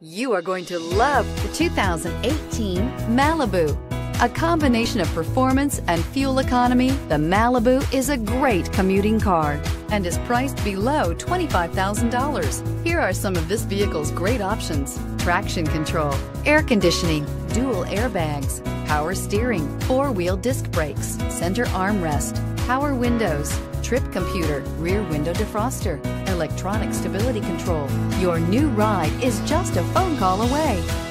You are going to love the 2018 Malibu. A combination of performance and fuel economy, the Malibu is a great commuting car and is priced below $25,000. Here are some of this vehicle's great options. Traction control, air conditioning, dual airbags, power steering, four-wheel disc brakes, center armrest, power windows, trip computer, rear window defroster, electronic stability control. Your new ride is just a phone call away.